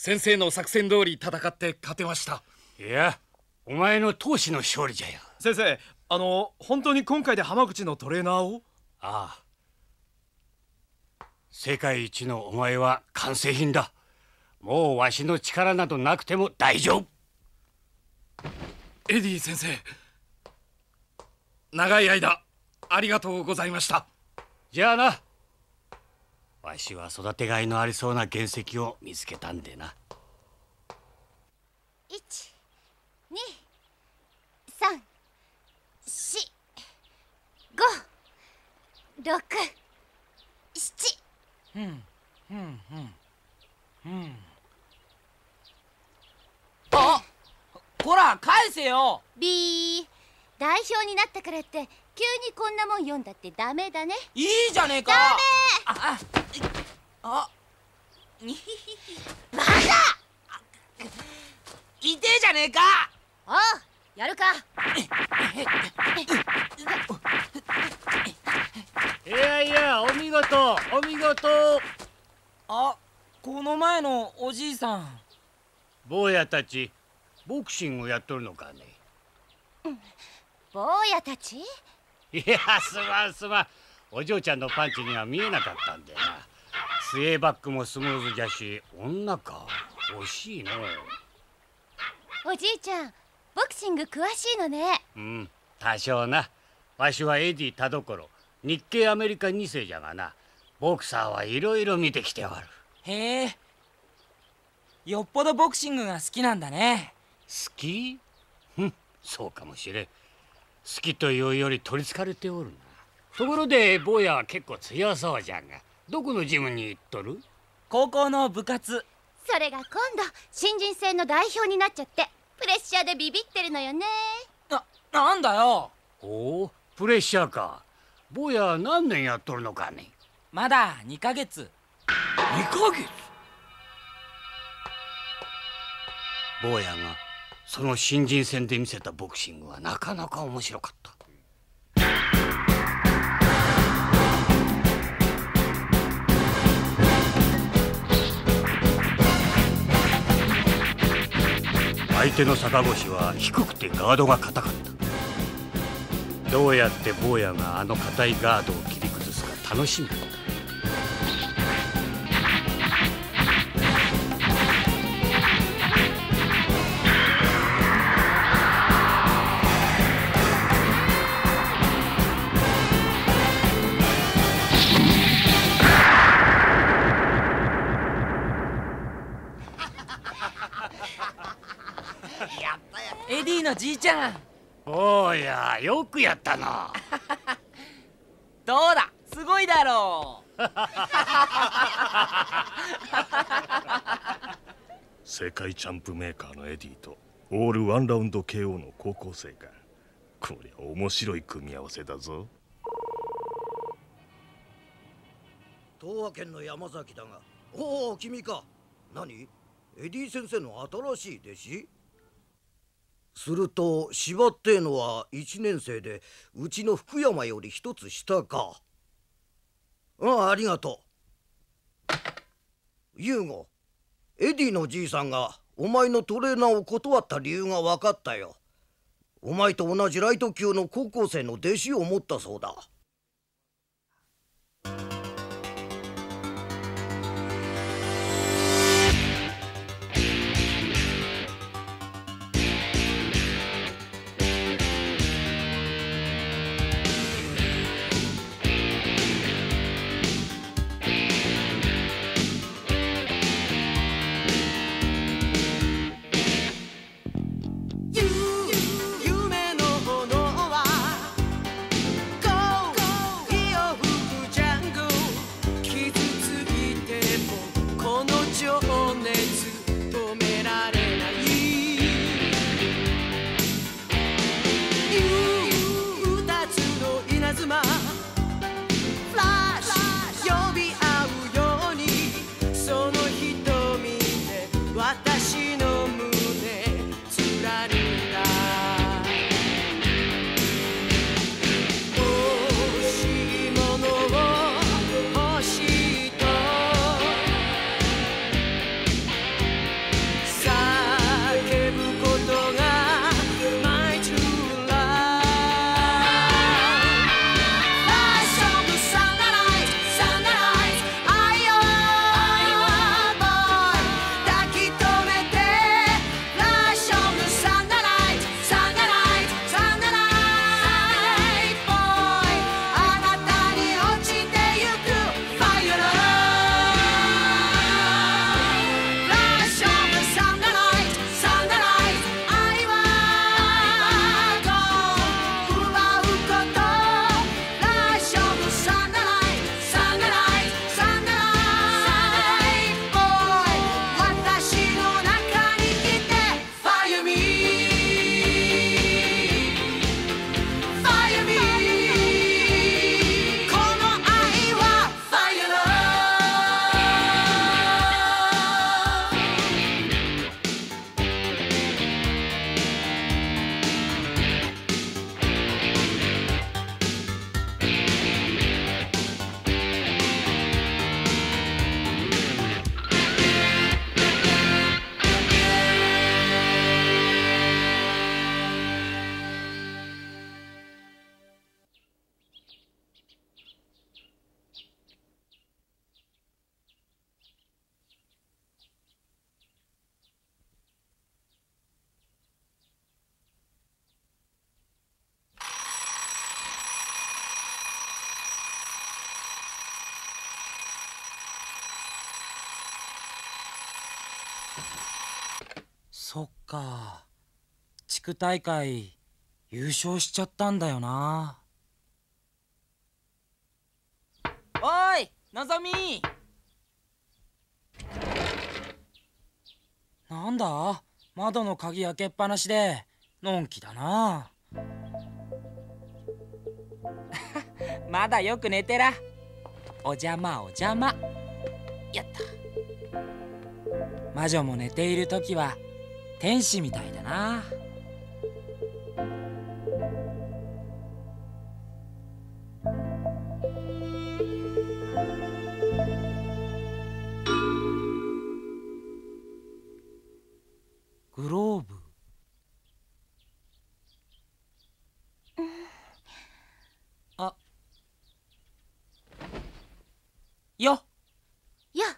先生の作戦通り戦って勝てました。いやお前の闘志の勝利じゃよ。先生あの本当に今回で浜口のトレーナーを？ああ。世界一のお前は完成品だ。もうわしの力などなくても大丈夫。エディ先生長い間ありがとうございました。じゃあなわしは育てがいのありそうな原石を見つけたんでな。1 2 3 4 5 6 7うんうんうんうん。あこら返せよ。ビー代表になったからって急にこんなもん読んだってダメだね。いいじゃねえか。ダあああ。メバ 痛えじゃねえか。カおうやるか。いやいやお見事。お見事。あこの前のおじいさん。坊やたちボクシングをやっとるのかね。坊やたち？いやすまんすまん。お嬢ちゃんのパンチには見えなかったんだよなスウェーバックもスムーズじゃし女か。惜しいのおじいちゃんボクシング詳しいのね。うん多少な。わしはエディ田所日系アメリカ2世じゃがな。ボクサーはいろいろ見てきておる。へえ。よっぽどボクシングが好きなんだね。好き？ふんそうかもしれん。好きというより取りつかれておるな。ところで坊やは結構強そうじゃがどこのジムに行っとる？高校の部活。それが今度新人戦の代表になっちゃってプレッシャーでビビってるのよね。ななんだよ。おおプレッシャーか。坊や何年やっとるのかね？まだ2ヶ月。2ヶ月？坊やがその新人戦で見せたボクシングはなかなか面白かった相手の坂越は低くてガードが硬かった。どうやって坊やがあの硬いガードを切り崩すか楽しみだ。ちゃん。坊やよくやったな。どうだ？すごいだろう。世界チャンプメーカーのエディとオールワンラウンド KO の高校生か。こりゃ面白い組み合わせだぞ。東和県の山崎だが。おお君か。何？エディ先生の新しい弟子？すると芝ってえのは1年生でうちの福山より一つ下か。ああありがとう。ユーゴエディのじいさんがお前のトレーナーを断った理由が分かったよ。お前と同じライト級の高校生の弟子を持ったそうだ。か。地区大会優勝しちゃったんだよな。おいのぞみ。なんだ？窓の鍵開けっぱなしでのんきだな。まだよく寝てら。お邪魔お邪魔。やった。魔女も寝ている時は天使みたいだな。グローブあよよっ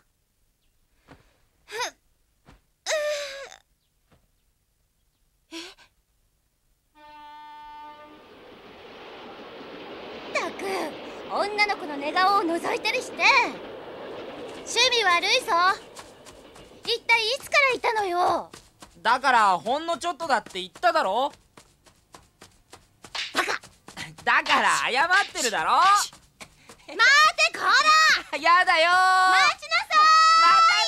たく女の子の寝顔を覗いたりして趣味悪いぞ一体いつからいたのよだからほんのちょっとだって言っただろ？バ カだから謝ってるだろ？待てこら やだよ！待ちなさまた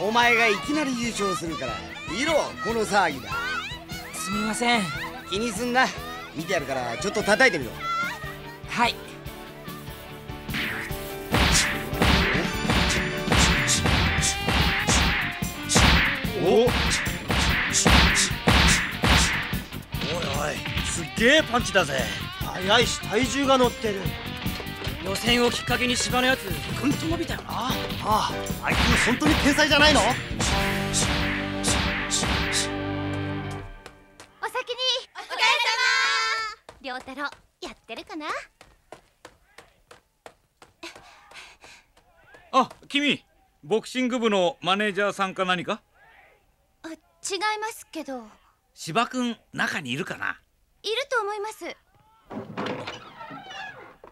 お前がいきなり優勝するから見ろこの騒ぎだないすみません気にすんな。見てやるからちょっと叩いてみろ。はい。お。おいおいすっげえパンチだぜ。速いし体重が乗ってる。予選をきっかけに芝のやつぐんと伸びたよな。あああいつ本当に天才じゃないの？様良太郎やってるかな？あ君ボクシング部のマネージャーさんか何か？あ違いますけど。芝君中にいるかな？いると思います。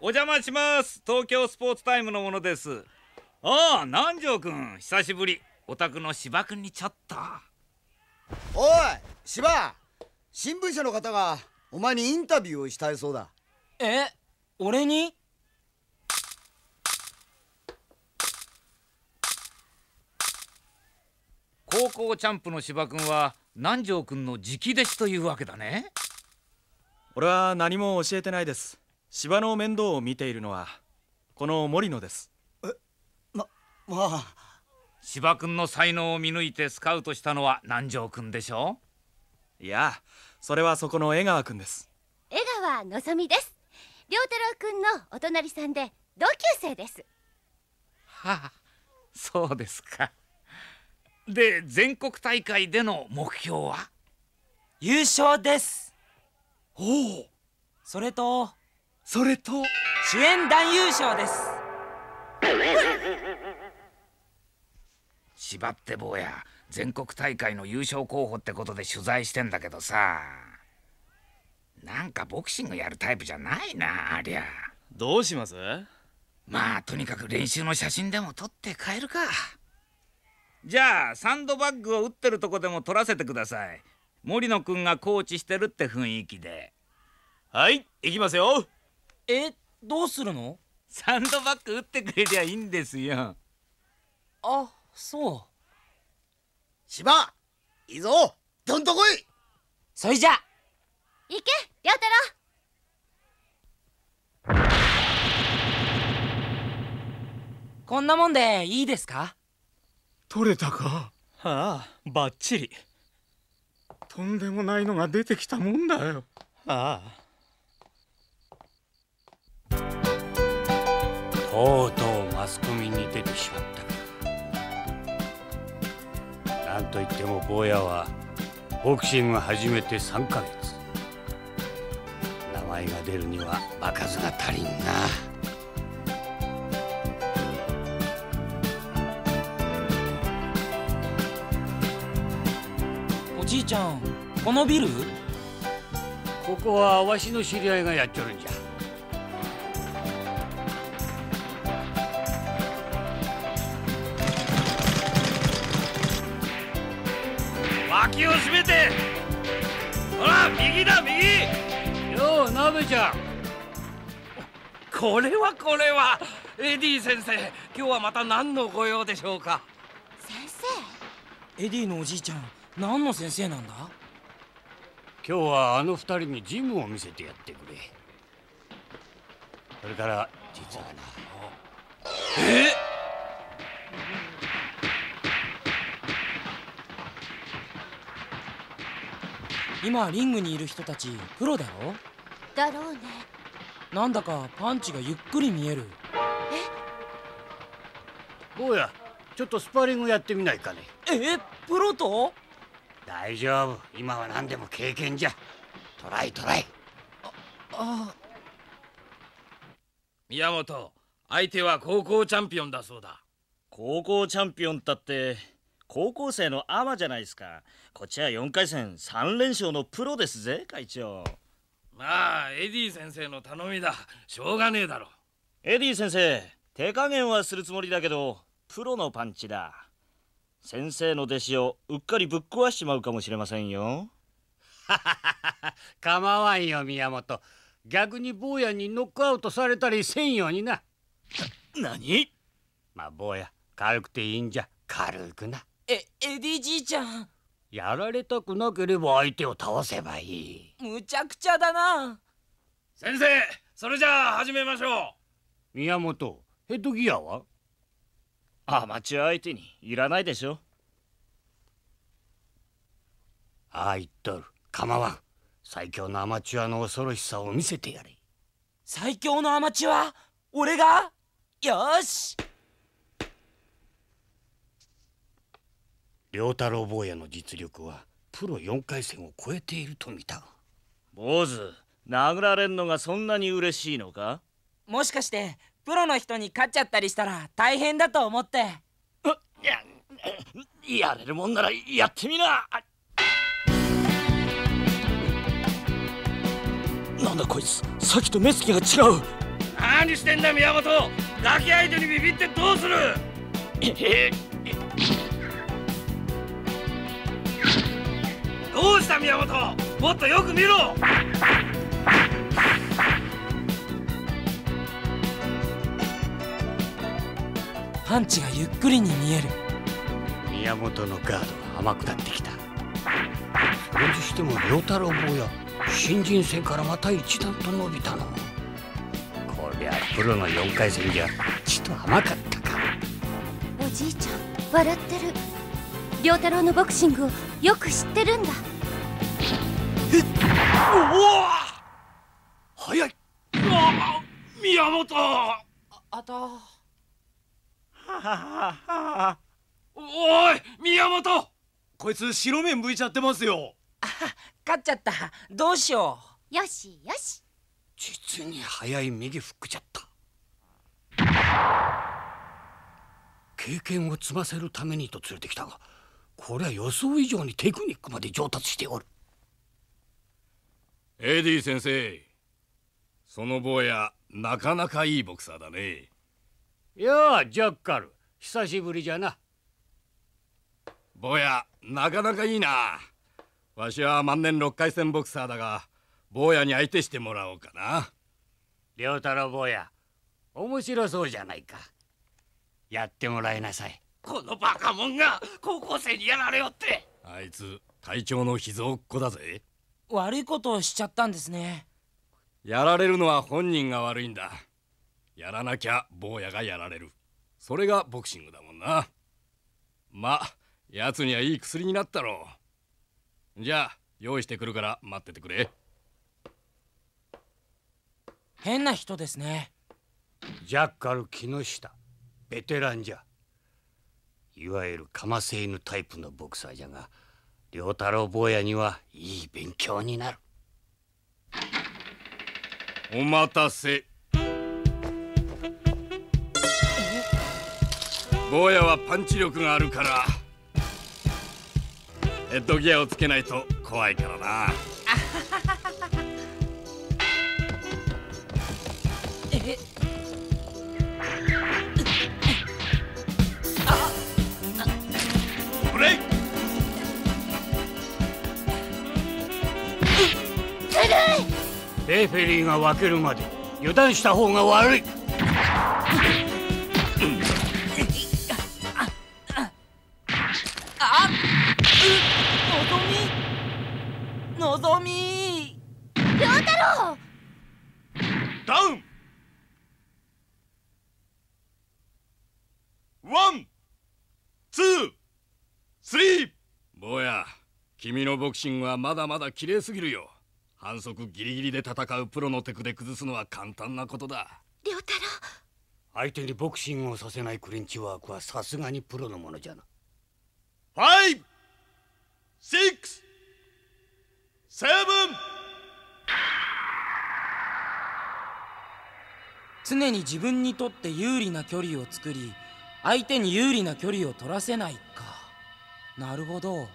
お邪魔します。東京スポーツタイムのものです。ああ南條君久しぶり。お宅の芝君にちょっと。おい芝新聞社の方がお前にインタビューをしたいそうだ。え？俺に？高校チャンプの芝君は南條君の直弟子というわけだね。俺は何も教えてないです。芝の面倒を見ているのはこの森野です。まあ。芝君の才能を見抜いてスカウトしたのは南條君でしょ？いやそれはそこの江川君です。江川のぞみです。良太郎くんのお隣さんで同級生です。はあそうですか。で全国大会での目標は？優勝です。おお。それとそれと？主演男優賞です。芝って坊や全国大会の優勝候補ってことで取材してんだけどさ。なんかボクシングやるタイプじゃないなありゃ。どうします？まあとにかく練習の写真でも撮って帰るか。じゃあサンドバッグを打ってるとこでも撮らせてください。森野くんがコーチしてるって雰囲気で。はい行きますよ。えどうするの？サンドバッグ打ってくれりゃいいんですよ。あそう芝いいぞどんとこい。そいじゃ。行け良太郎。こんなもんでいいですか？取れたか？ああバッチリ。とんでもないのが出てきたもんだよ。あ。とうとうマスコミに出てしまったなんといっても坊やはボクシング始めて3ヶ月。名前が出るには場数が足りんな。おじいちゃんこのビル？ここはわしの知り合いがやっちょるんじゃ締めて。ほら右だ右。よう鍋ちゃん。これはこれは。エディ先生今日はまた何のご用でしょうか？先エディのおじいちゃん何の先生なんだ？今日はあの二人にジムを見せてやってくれ。それから実はな。え？今リングにいる人たちプロだろ？生だろうね。なんだかパンチがゆっくり見える。坊やちょっとスパーリングやってみないかね。え？プロと？大丈夫。今は何でも経験じゃ。トライトライ。あ宮本相手は高校チャンピオンだそうだ。高校チャンピオンだって高校生のアマじゃないですかこっちは4回戦3連勝のプロですぜ会長。まあエディ先生の頼みだ。しょうがねえだろ。エディ先生手加減はするつもりだけどプロのパンチだ。先生の弟子をうっかりぶっ壊しちまうかもしれませんよ。構わんよ宮本。逆に坊やにノックアウトされたりせんようにな。何？まあ坊や軽くていいんじゃ軽くな。えエディじいちゃんやられたくなければ相手を倒せばいい。むちゃくちゃだな。先生それじゃあ始めましょ宮本ヘッドギアは？アマチュア相手にいらないでしょ。ああ言っとる。構わん。最強のアマチュアの恐ろしさを見せてやれ。最強のアマチュア？俺が？よし良太郎坊やの実力はプロ4回戦を超えていると見た。坊主殴られんのがそんなに嬉しいのか？もしかしてプロの人に勝っちゃったりしたら大変だと思って。やれるもんならやってみな。なんだこいつさっきと目つきが違う。う何してんだ宮本。ガキ相手にビビってどうするどうした宮本？もっとよく見ろ！パンチがゆっくりに見える。宮本のガードが甘くなってきた。それにしても良太郎坊や新人戦からまた一段と伸びたの。こりゃプロの4回戦じゃちと甘かったか。おじいちゃん笑ってる。良太郎のボクシングをよく知ってるんだ早い。うわ宮本。あた。おい宮本。こいつ白面向いちゃってますよ。勝っちゃった。どうしよよしよし。実に早い右フックじゃった。経験を積ませるためにと連れてきたがこれは予想以上にテクニックまで上達しておるエディ先生。その坊やなかなかいいボクサーだね。やあジャッカル。久しぶりじゃな。坊やなかなかいいな。わしは万年6回戦ボクサーだが坊やに相手してもらおうかな。良太郎坊や面白そうじゃないか。やってもらいなさい。このバカモンが高校生にやられよって。あいつ会長の秘蔵っ子だぜ。う悪いことをしちゃったんですね。やられるのは本人が悪いんだ。やらなきゃ坊やがやられる。それがボクシングだもんな。ま奴にはいい薬になったろう。じゃあ用意してくるから待っててくれ。変な人ですね。ジャッカル木下ベテランじゃ。いわゆるかませ犬タイプのボクサーじゃが良太郎坊やにはいい勉強になる。お待たせ。坊やはパンチ力があるからヘッドギアをつけないと怖いからな。レフェリーが分けるまで油断した方が悪い。あうのぞみのぞみ良太郎ダウンワンツースリー坊や君のボクシングはまだまだ綺麗すぎるよ反則ギリギリで戦うプロのテクで崩すのは簡単なことだ。良太郎。相手にボクシングをさせないクリンチワークはさすがにプロのものじゃな。ファイブシックスセブン。常に自分にとって有利な距離を作り相手に有利な距離を取らせないか。なるほど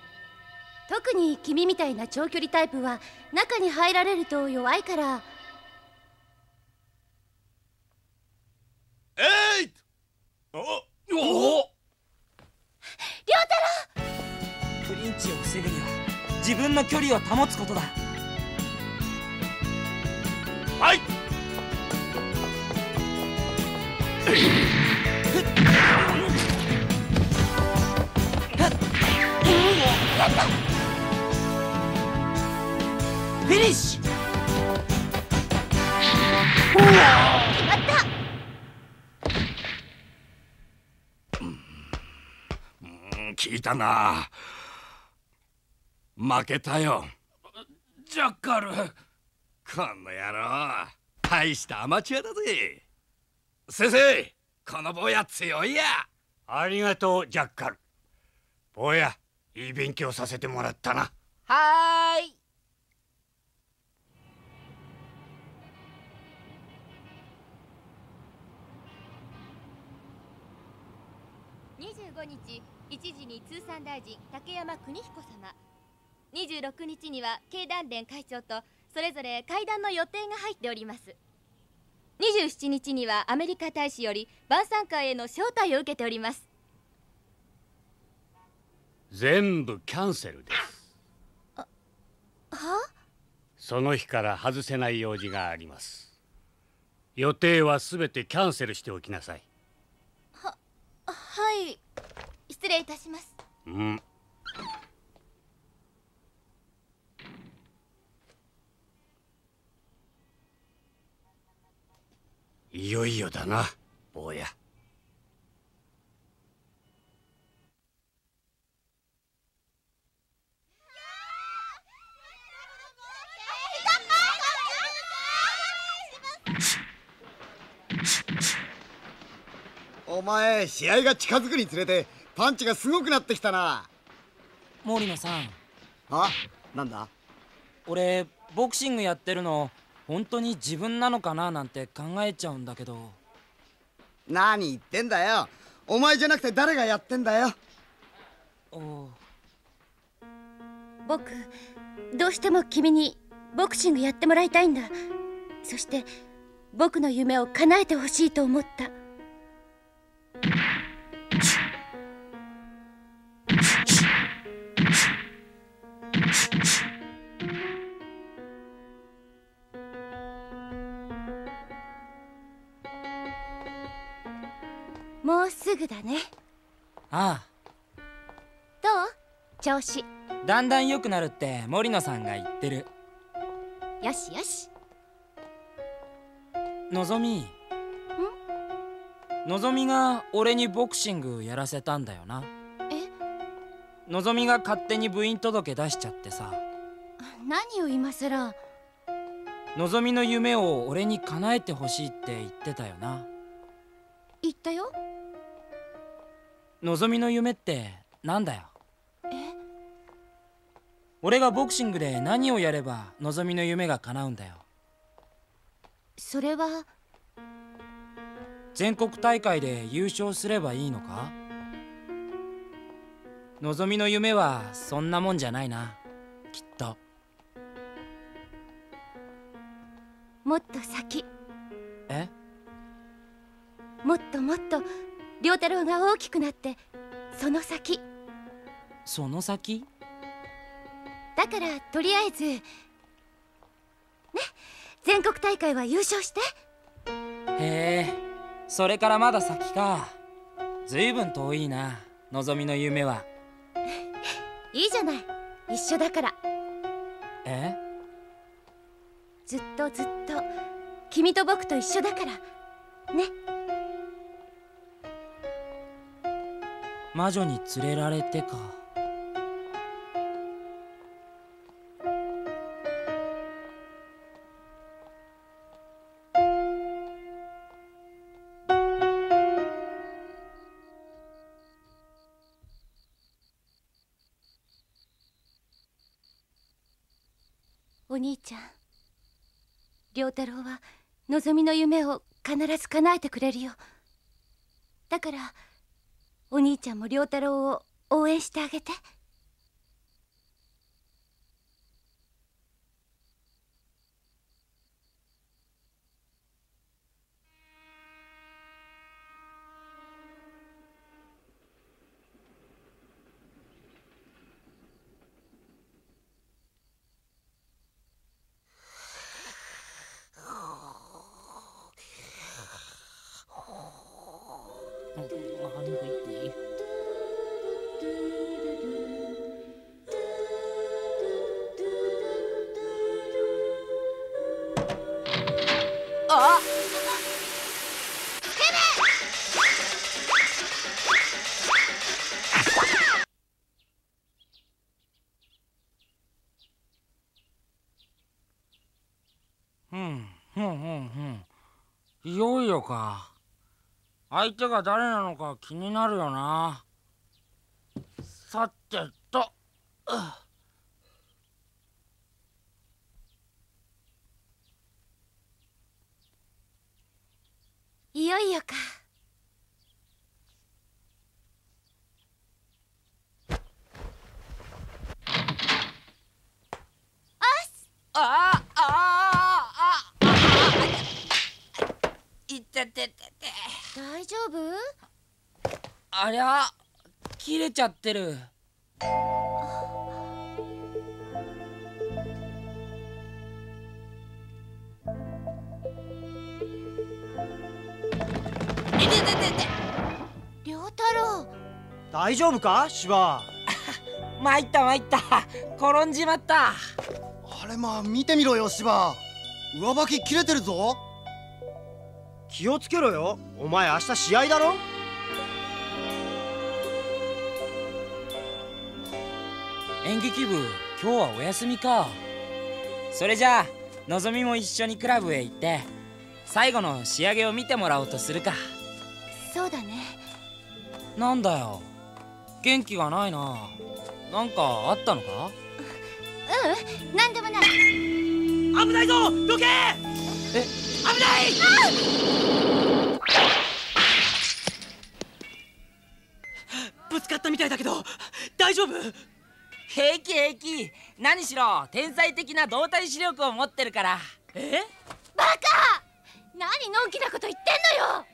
特に君みたいな長距離タイプは中に入られると弱いから。エイトおお良クリンチを防ぐには自分の距離を保つことだ。はい！フィニッシュ太郎決まっ。たうん聞いたな。負けたよ。ジャッカル。この野郎。大したアマチュアだぜ。先生この坊や強いや。ありがとうジャッカル。坊やいい勉強させてもらったな。はーい25日一時に通産大臣竹山邦彦様。26日には経団連会長とそれぞれ会談の予定が入っております。27日にはアメリカ大使より晩餐会への招待を受けております。全部キャンセルです。はその日から外せない用事があります。予定はすべてキャンセルしておきなさいはい。失礼いたします。うん。いよいよだな坊やお前試合が近づくにつれてパンチがすごくなってきたな。森野さん。あなんだ？俺ボクシングやってるの本当に自分なのかななんて考えちゃうんだけど。何言ってんだよ。お前じゃなくて誰がやってんだよ。おう。僕どうしても君にボクシングやってもらいたいんだ。そして僕の夢を叶えてほしいと思ったすぐだね。あどう？調子。あだんだん良くなるって森野さんが言ってる。よしよし。のぞみ。のぞみが俺にボクシングやらせたんだよな。え？のぞみが勝手に部員届出しちゃってさ。何を今さらのぞみの夢を俺に叶えてほしいって言ってたよな。言ったよのぞみの夢ってなんだよ？え？俺がボクシングで何をやればのぞみの夢が叶うんだよ。それは？全国大会で優勝すればいいのか？のぞみの夢はそんなもんじゃないな。きっと。もっと先。え？もっともっと良太郎が大きくなってその先。その先？だからとりあえずね全国大会は優勝して。へえそれからまだ先か。ずいぶん遠いなのぞみの夢は。いいじゃない一緒だから。え？ずっとずっと君と僕と一緒だから。ね魔女に連れられてか。お兄ちゃん良太郎はのぞみの夢を必ず叶えてくれるよ。だからお兄ちゃんも良太郎を応援してあげて。か。相手が誰なのか気になるよな。さてと。うっ。いよいよかあああああいってててて大丈夫ありゃ切れちゃってる。いてててて。良太郎。大丈夫か？芝 参った参った。転んじまった。あれまあ見てみろよ芝上履き切れてるぞ。気をつけろよ。お前明日試合だろ？演劇部今日はお休みか。それじゃあのぞみも一緒にクラブへ行って最後の仕上げを見てもらおうとするか。そうだね。なんだよ。元気がないな。なんかあったのか？ううん何でもない。危ないぞ！どけ！え？危ない！ぶつかったみたいだけど大丈夫？平気平気。何しろ天才的な動体視力を持ってるから。え？バカ！何のんきなこと言ってんのよ！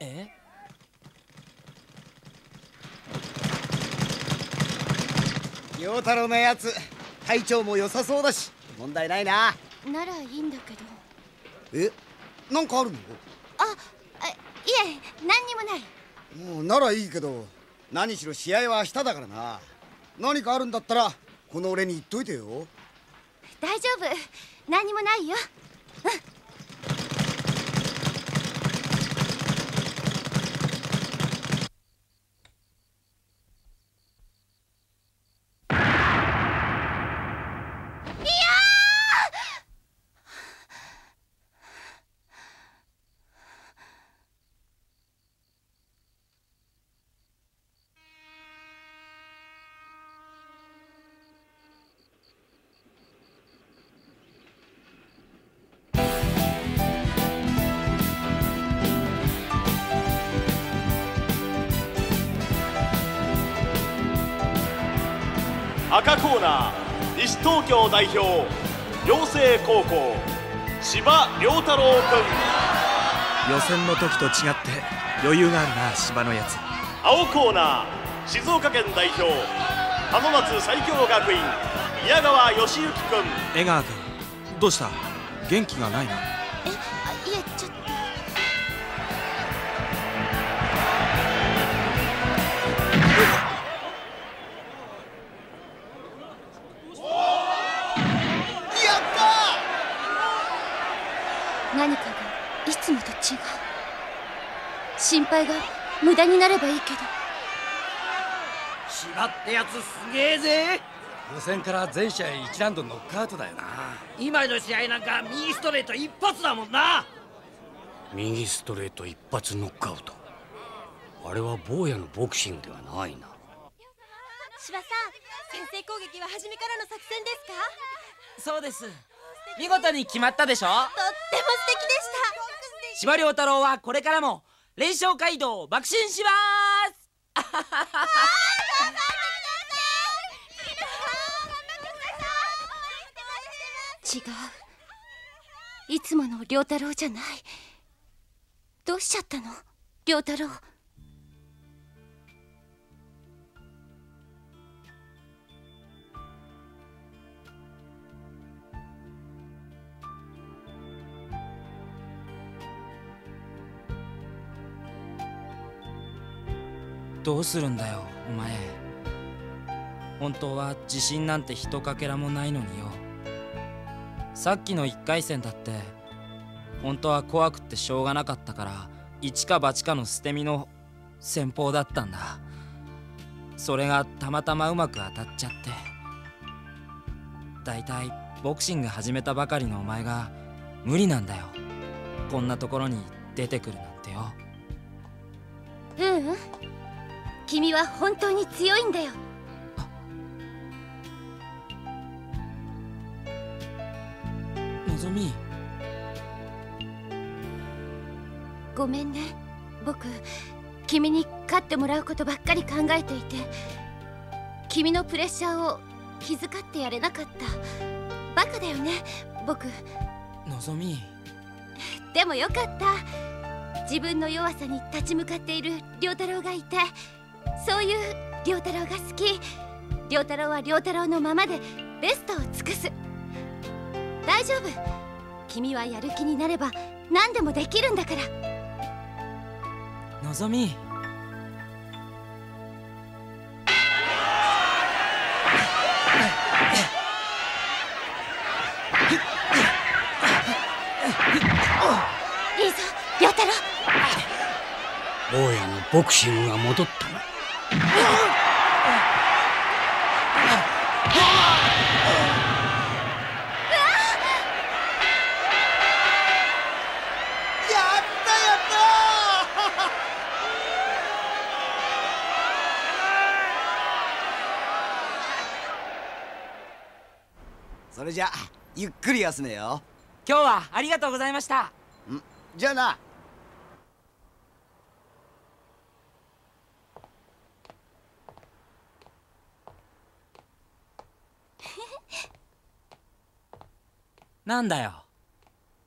え？陽太郎のやつ体調も良さそうだし問題ないな。ならいいんだけど。え？なんかあるの？ああいえ何にもない。もうならいいけど何しろ試合は明日だからな何かあるんだったらこの俺に言っといてよ。大丈夫。何もないよ。うん。ーナー西東京代表養成高校千葉良太郎君予選の時と違って余裕があるな芝のやつ。青コーナー静岡県代表浜松最強学院宮川義行君江川君どうした？元気がないな心配が無駄になればいいけど。芝ってやつすげえぜ。予選から全試合1ラウンドノックアウトだよな。今の試合なんか右ストレート一発だもんな。右ストレート一発ノックアウト。あれは坊やのボクシングではないな。芝さん先制攻撃は初めからの作戦ですか？そうです。見事に決まったでしょ？とっても素敵でした。司馬遼太郎はこれからも連勝街道爆心します。違う。いつもの良太郎じゃない。どうしちゃったの？良太郎。どうするんだよお前。本当は自信なんてひとかけらもないのによ。さっきの1回戦だって本当は怖くてしょうがなかったから一か八かの捨て身の戦法だったんだ。それがたまたまうまく当たっちゃって。だいたいボクシング始めたばかりのお前が無理なんだよ。こんなところに出てくるなんてよ。ううん。君は本当に強いんだよ。のぞみ。ごめんね。僕君に勝ってもらうことばっかり考えていて君のプレッシャーを気遣ってやれなかった。バカだよね僕。のぞみ。でもよかった。自分の弱さに立ち向かっている良太郎がいてそういう良太郎が好き。良太郎は良太郎のままでベストを尽くす。大丈夫。君はやる気になれば何でもできるんだから。のぞみ。いいぞ良太郎。坊やのボクシングが戻ったなじゃゆっくり休めよ。今日はありがとうございました。じゃあな。なんだよ。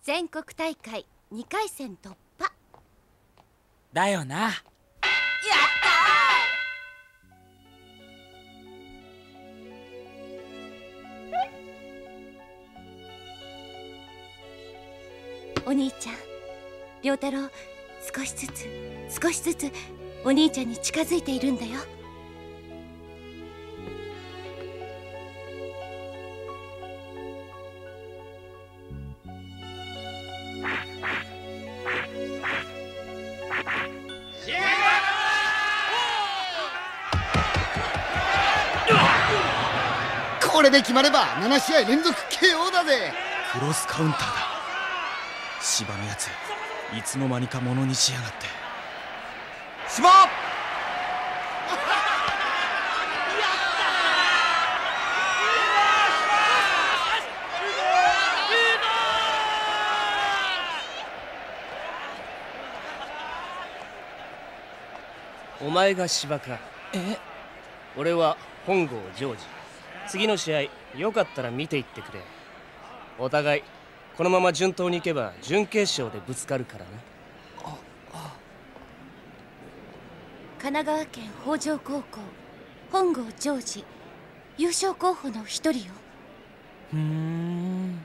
全国大会2回戦突破。だよなお兄ちゃん良太郎少しずつ少しずつお兄ちゃんに近づいているんだよ。これで決まれば7試合連続 KO だぜ。クロスカウンターだ。芝のやついつの間にかものにしやがって。芝 お前が芝か。え？俺は本郷ジョージ。次の試合よかったら見ていってくれ。お互いこのまま順当にいけば準決勝でぶつかるからね神奈川県北条高校本郷ジョージ優勝候補の一人よ。ふん。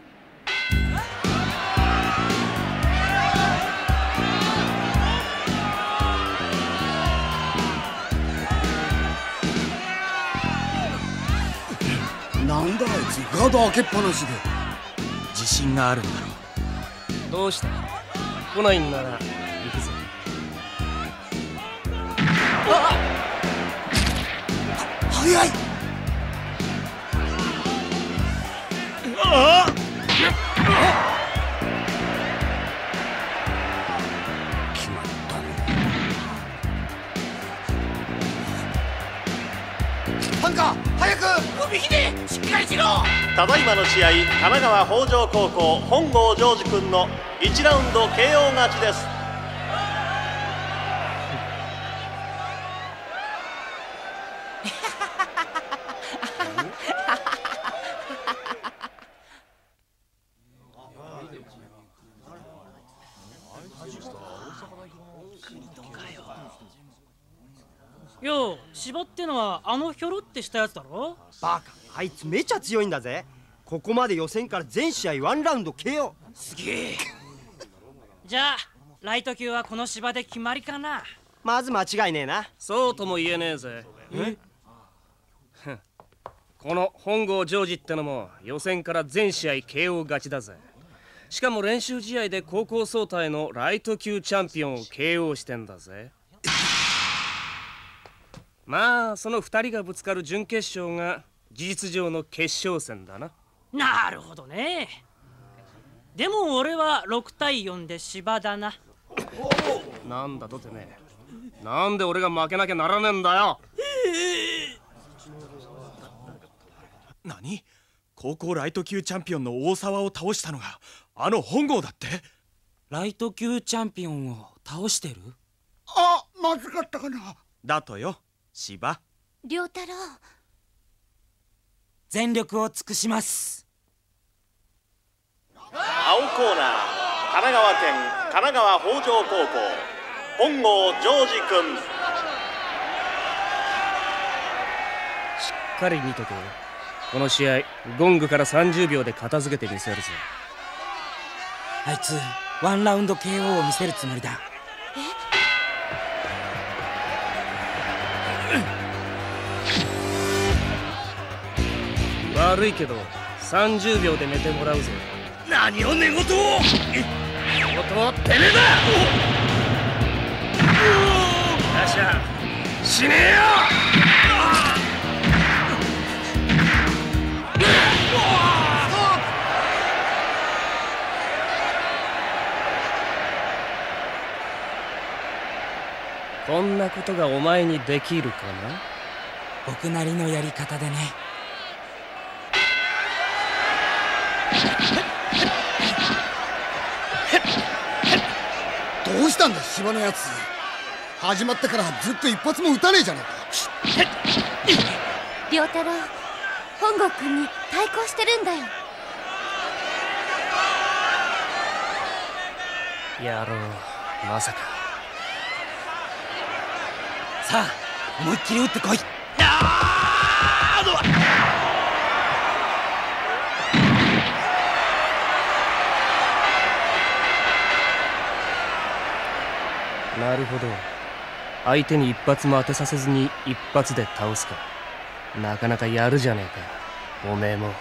なんだあいつガード開けっぱなしで。自信があるんだろう。どうした？来ないんなら行くぜ早い！あ決まったね。ハンカ早く海秀しっかりしろ。ただいまの試合神奈川北条高校本郷ジョージ君の1ラウンド KO 勝ちです。あのひょろってしたやつだろ？バカ。あいつめちゃ強いんだぜ。ここまで予選から全試合ワンラウンド KO すげえ。じゃあライト級はこの芝で決まりかな。まず間違いねえな。そうとも言えねえぜ。え？この本郷ジョージってのも予選から全試合 KO 勝ちだぜ。しかも練習試合で高校総体のライト級チャンピオンを KO してんだぜまあその2人がぶつかる準決勝が事実上の決勝戦だな。なるほどね。でも俺は6対4で芝だな。なんだとてめえ。なんで俺が負けなきゃならねえんだよ。何？高校ライト級チャンピオンの大沢を倒したのがあの本郷だって？ライト級チャンピオンを倒してる？あまずかったかな。だとよ芝。良太郎。全力を尽くします。青コーナー神奈川県神奈川北条高校。本郷ジョージ君。しっかり見とけよ。この試合ゴングから30秒で片付けてみせるぜあいつワンラウンド KO を見せるつもりだ悪いけど30秒で寝てもらうぜ。何を寝言を。仕事はてめえだ。よっしゃ死ねえよこんなことがお前にできるかな？僕なりのやり方でねどうしたんだ芝のやつ。始まってからずっと一発も打たねえじゃねえか。良太郎本郷君に対抗してるんだよ。野郎まさか。さあ思いっきり打ってこいなるほど。相手に一発も当てさせずに一発で倒すか。なかなかやるじゃねえか。おめえも。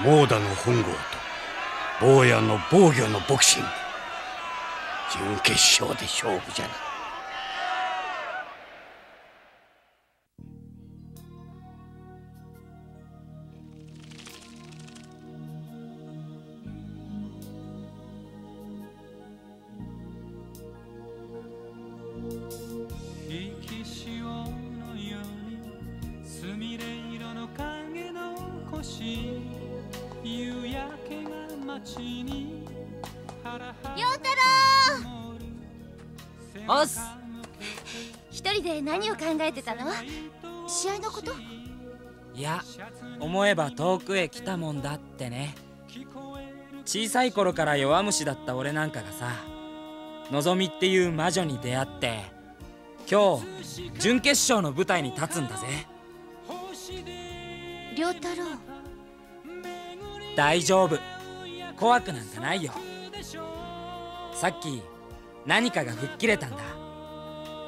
モーダの本郷と坊やの防御のボクシング。準決勝で勝負じゃな。おっす。一人で何を考えてたの？試合のこと？いや思えば遠くへ来たもんだってね。小さい頃から弱虫だった俺なんかがさのぞみっていう魔女に出会って今日準決勝の舞台に立つんだぜ。良太郎。大丈夫怖くなんかないよ。さっき何かが吹っ切れたんだ。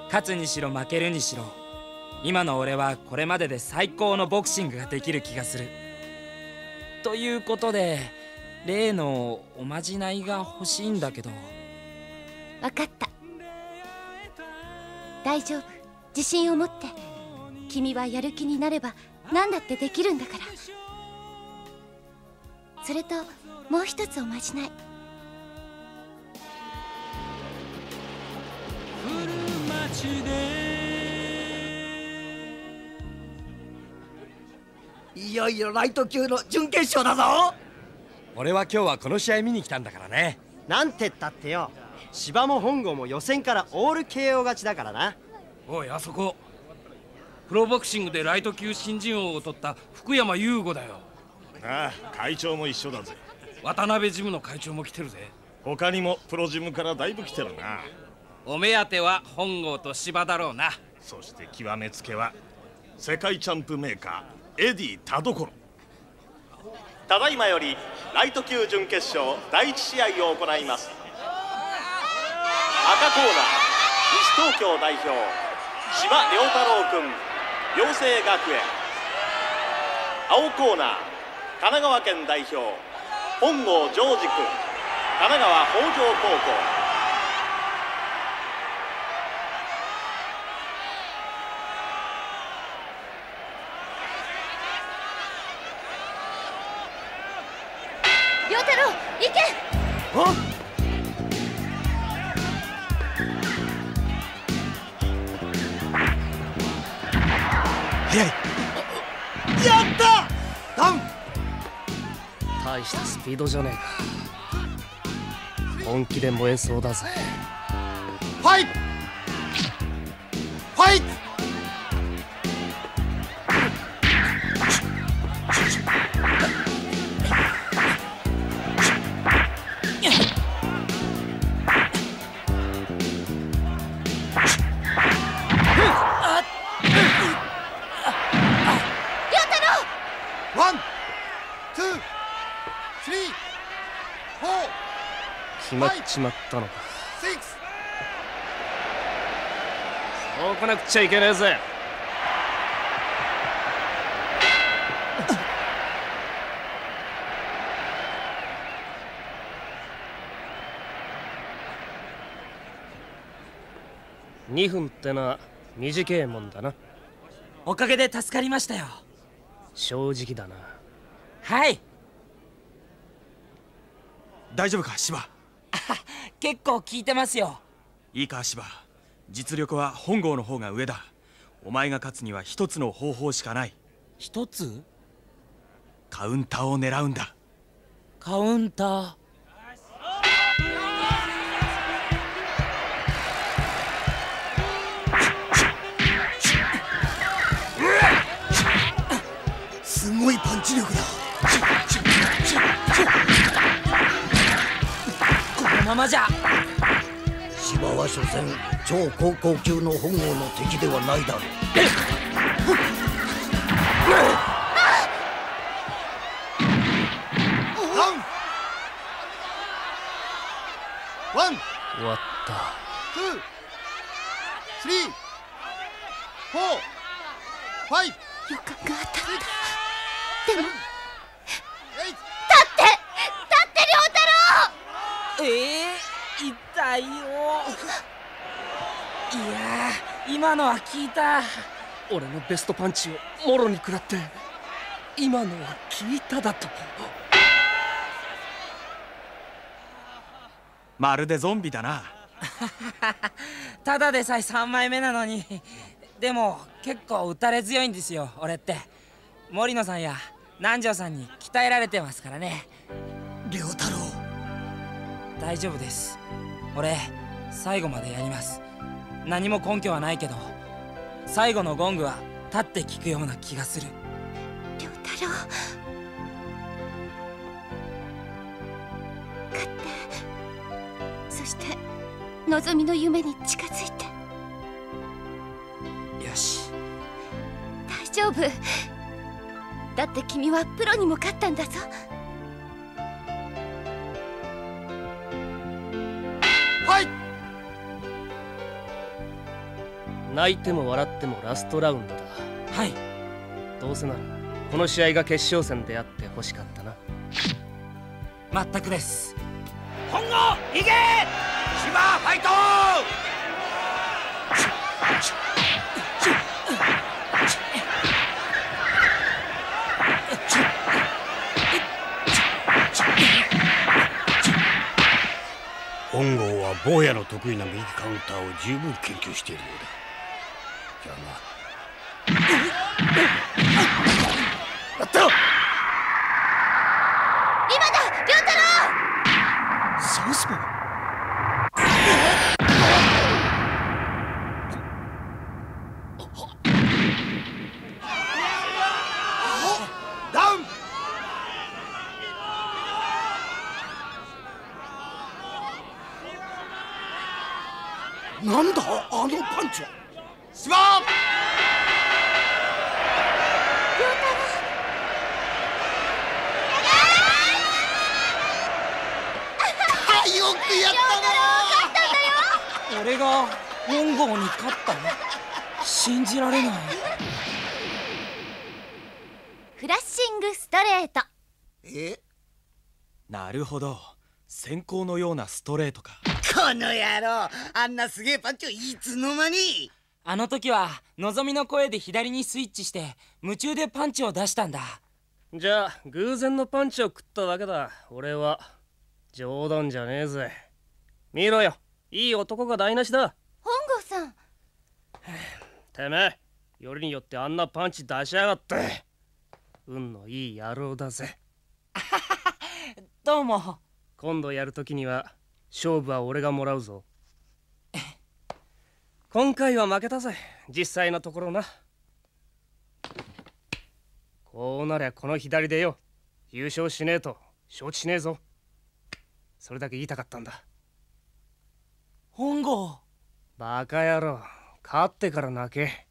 勝つにしろ負けるにしろ今の俺はこれまでで最高のボクシングができる気がする。ということで例のおまじないが欲しいんだけど。分かった。大丈夫。自信を持って君はやる気になれば何だってできるんだから。それともう一つおまじない。いよいよライト級の準決勝だぞ。俺は今日はこの試合見に来たんだからね。なんて言ったってよ。芝も本郷も予選からオール KO 勝ちだからな。おいあそこ。プロボクシングでライト級新人王を取った福山優吾だよ。ああ会長も一緒だぜ渡辺ジムの会長も来てるぜ。他にもプロジムからだいぶ来てるな。お目当ては本郷と芝だろうな。そして極めつけは世界チャンプメーカーエディ田所。ただいまよりライト級準決勝第1試合を行います。赤コーナー西東京代表芝良太郎君寮生学園。青コーナー神奈川県代表本郷ジョージ君神奈川北条高校。良太郎行け！大したスピードじゃねえか。本気で燃えそうだぜ。ファイト！ファイト！ちまったのか。そうこなくちゃいけねえぜ。2分ってのは短えもんだな。おかげで助かりましたよ。正直だな。はい。大丈夫か芝 結構聞いてますよ。いいか芝実力は本郷の方が上だ。お前が勝つには一つの方法しかない。一つ？カウンターを狙うんだ。カウンター？すごいパンチ力だままじゃ。芝は所詮超高校級の本郷の敵ではないだろう。ワン。終わった。ツー。スリー。フォー。ファイブ予感が当たった。でもって立って良太郎。ええ痛いよいやー今のは効いた。俺のベストパンチをもろに食らって今のは効いただと。まるでゾンビだなただでさえ3枚目なのに。でも結構打たれ強いんですよ俺って。森野さんや南條さんに鍛えられてますからね。良太郎。大丈夫です俺最後までやります。何も根拠はないけど最後のゴングは立って聞くような気がする。良太郎。勝って。そして望みの夢に近づいて。よし。大丈夫。だって君はプロにも勝ったんだぞ泣いても笑ってもラストラウンドだ。はい。どうせならこの試合が決勝戦であってほしかったな。全くです。本郷行け！芝ファイト！本郷は坊やの得意な右カウンターを十分研究しているようだじゃあなやった今だ亮太郎サウスポダウンなんだあのパンチは芝よくやった俺が本郷に勝ったの信じられないフラッシングストレートえなるほど先行のようなストレートか。この野郎あんなすげえパンチをいつの間に。あの時はのぞみの声で左にスイッチして夢中でパンチを出したんだ。じゃあ偶然のパンチを食っただけだ。俺は冗談じゃねえぜ。見ろよ。いい男が台無しだ。本郷さん。てめえよりによってあんなパンチ出しやがって。運のいい野郎だぜ どうも。今度やるときには勝負は俺がもらうぞ。今回は負けたぜ。実際のところな。こうなりゃこの左でよ。優勝しねえと。承知しねえぞ。それだけ言いたかったんだ。本郷。バカ野郎。勝ってから泣け。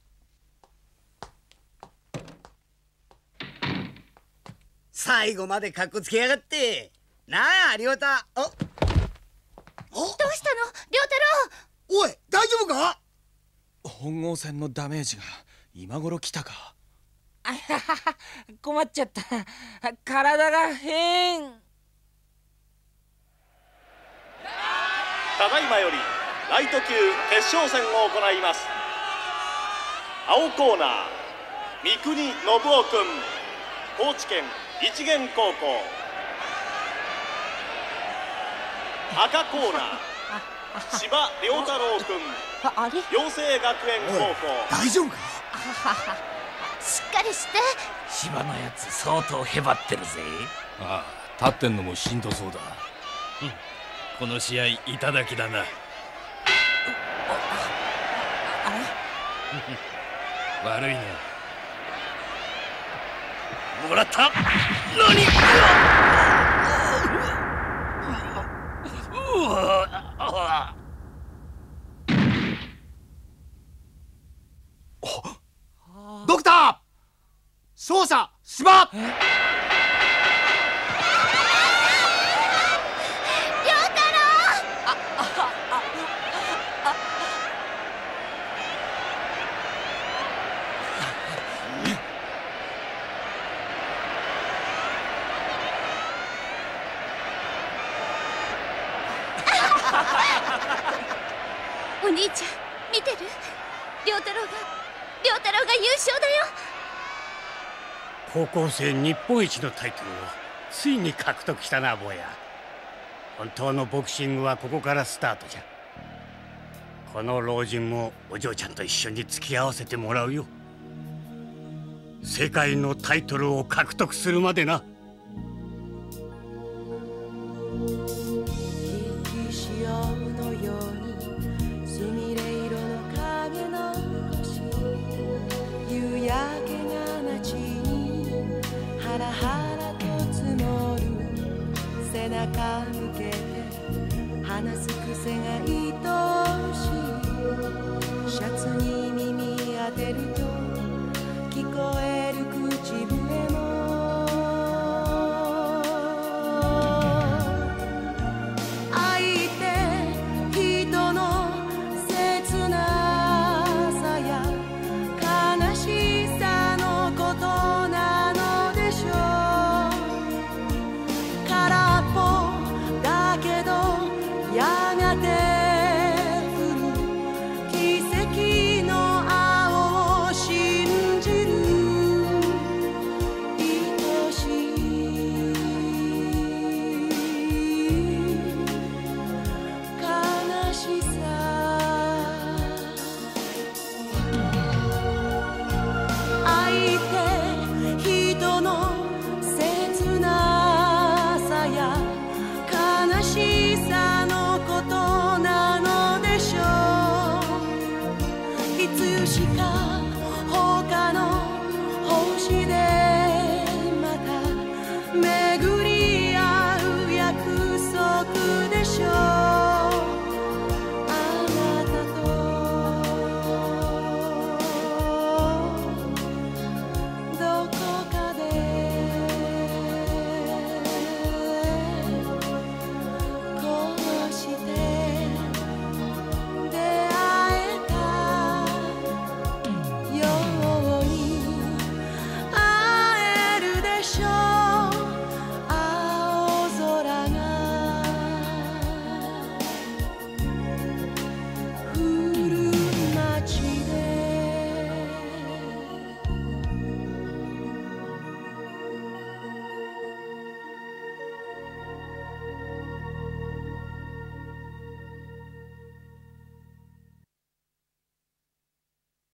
最後までカッコつけやがってなあ亮太。おどうしたの亮太おい大丈夫か？本郷戦のダメージが今頃来たか。あははは困っちゃった。体が変。ただいまよりライト級決勝戦を行います。青コーナー三國信夫君高知県一元高校赤コーナー。千葉良太郎君あれ？養成学園高校。大丈夫か？しっかりして。芝のやつ相当へばってるぜ。ああ立ってんのもしんどそうだ。この試合いただきだな。悪いねもらった。何うわドクター勝者芝亮太郎お兄ちゃん見てる亮太郎が亮太郎が優勝だよ高校生日本一のタイトルをついに獲得したな坊や。本当のボクシングはここからスタートじゃ。この老人もお嬢ちゃんと一緒に付き合わせてもらうよ。世界のタイトルを獲得するまでな。